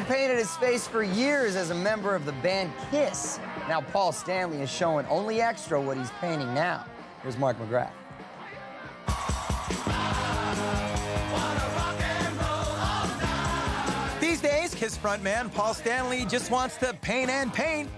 painted his face for years as a member of the band Kiss. Now Paul Stanley is showing only extra what he's painting now. Here's Mark McGrath. These days, Kiss frontman Paul Stanley just wants to paint and paint.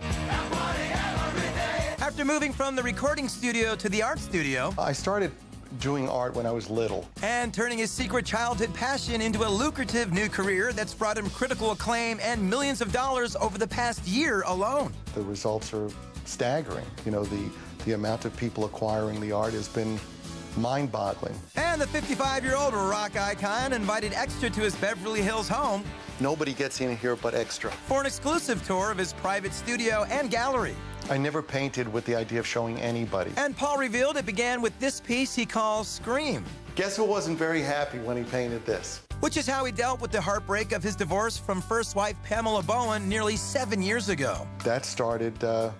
After moving from the recording studio to the art studio, I started doing art when I was little. And turning his secret childhood passion into a lucrative new career that's brought him critical acclaim and millions of dollars over the past year alone. The results are staggering. You know, the, the amount of people acquiring the art has been mind-boggling. And the 55-year-old rock icon invited Extra to his Beverly Hills home. Nobody gets in here but Extra. For an exclusive tour of his private studio and gallery. I never painted with the idea of showing anybody. And Paul revealed it began with this piece he calls Scream. Guess who wasn't very happy when he painted this? Which is how he dealt with the heartbreak of his divorce from first wife Pamela Bowen nearly seven years ago. That started, uh,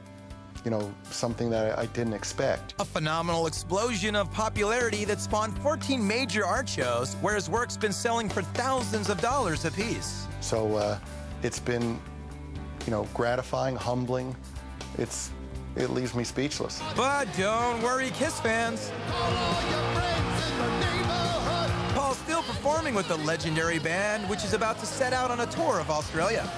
you know, something that I didn't expect. A phenomenal explosion of popularity that spawned 14 major art shows, where his work's been selling for thousands of dollars apiece. So uh, it's been, you know, gratifying, humbling, it's it leaves me speechless. But don't worry, Kiss fans. Paul's still performing with the legendary band, which is about to set out on a tour of Australia.